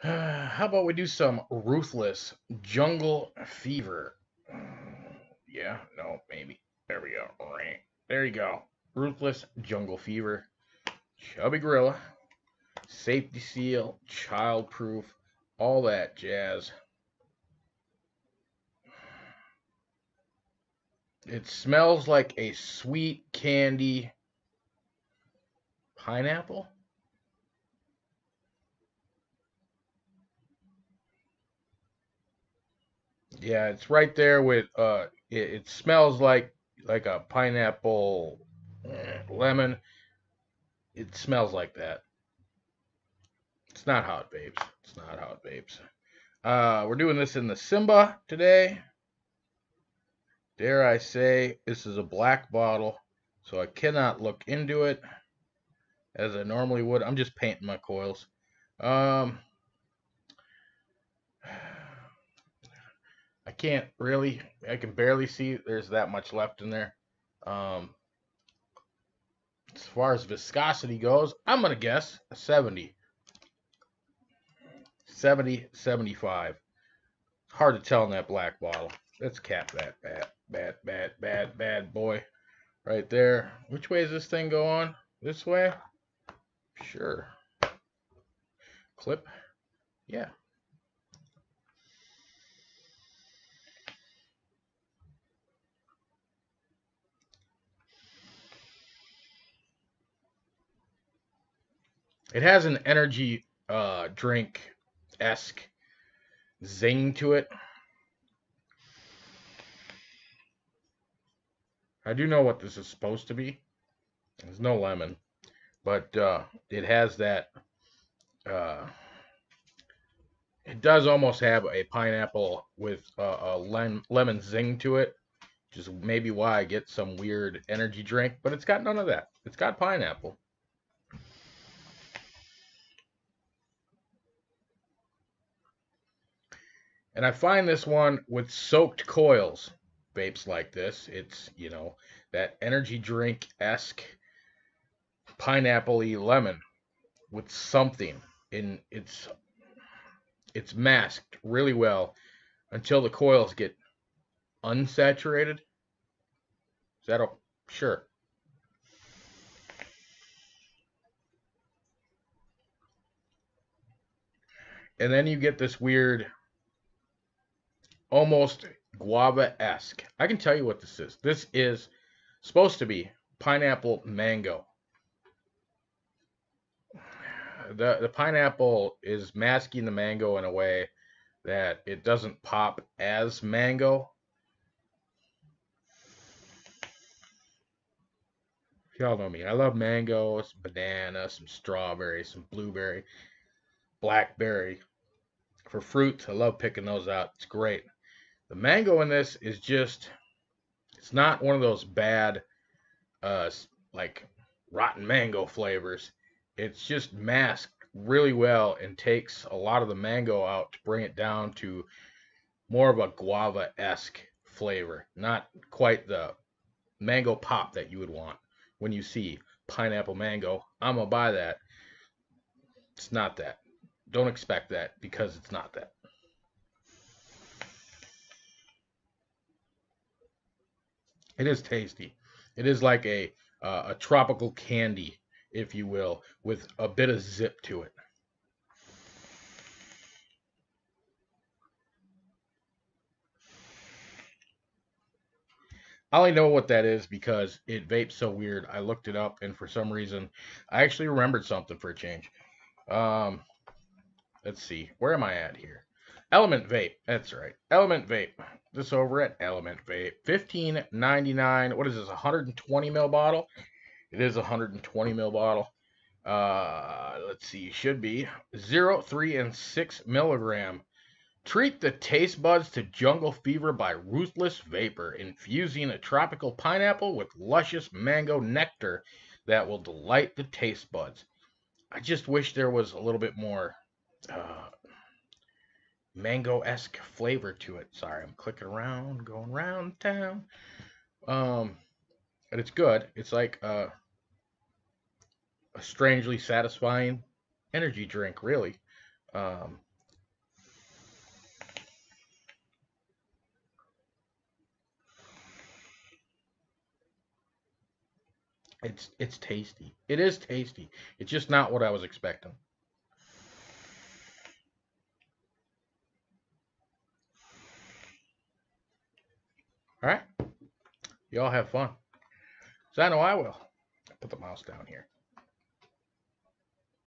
How about we do some ruthless jungle fever? Yeah, no, maybe. There we go. There you go. Ruthless jungle fever. Chubby gorilla. Safety seal. Childproof. All that jazz. It smells like a sweet candy pineapple. Yeah, it's right there with uh it, it smells like like a pineapple eh, lemon. It smells like that. It's not hot babes. It's not hot babes. Uh we're doing this in the Simba today. Dare I say this is a black bottle, so I cannot look into it as I normally would. I'm just painting my coils. Um can't really, I can barely see there's that much left in there. Um, as far as viscosity goes, I'm going to guess a 70. 70, 75. It's hard to tell in that black bottle. Let's cap that bad, bad, bad, bad, bad boy right there. Which way is this thing go on? This way? Sure. Clip. Yeah. It has an energy uh, drink esque zing to it. I do know what this is supposed to be. There's no lemon, but uh, it has that. Uh, it does almost have a pineapple with a lemon zing to it, which is maybe why I get some weird energy drink. But it's got none of that. It's got pineapple. And I find this one with soaked coils, vapes like this. It's, you know, that energy drink esque pineapple lemon with something in it's it's masked really well until the coils get unsaturated. Is that a sure? And then you get this weird almost guava-esque. I can tell you what this is. This is supposed to be pineapple mango. The the pineapple is masking the mango in a way that it doesn't pop as mango. Y'all know me. I love mango, some banana, some strawberry, some blueberry, blackberry. For fruit, I love picking those out. It's great. The mango in this is just, it's not one of those bad, uh, like rotten mango flavors. It's just masked really well and takes a lot of the mango out to bring it down to more of a guava esque flavor. Not quite the mango pop that you would want when you see pineapple mango. I'm to buy that. It's not that. Don't expect that because it's not that. It is tasty. It is like a uh, a tropical candy, if you will, with a bit of zip to it. I only know what that is because it vapes so weird. I looked it up, and for some reason, I actually remembered something for a change. Um, let's see, where am I at here? Element Vape. That's right. Element Vape. This over at Element Vape. Fifteen ninety nine. What is this? 120 ml bottle. It is a 120 ml bottle. Uh, let's see. Should be zero, three, and six milligram. Treat the taste buds to jungle fever by Ruthless Vapor, infusing a tropical pineapple with luscious mango nectar that will delight the taste buds. I just wish there was a little bit more uh, mango-esque flavor to it. Sorry, I'm clicking around, going around town. Um, and it's good. It's like a, a strangely satisfying energy drink, really. Um, it's it's tasty. It is tasty. It's just not what I was expecting. All right. Y'all have fun. So I know I will. Put the mouse down here.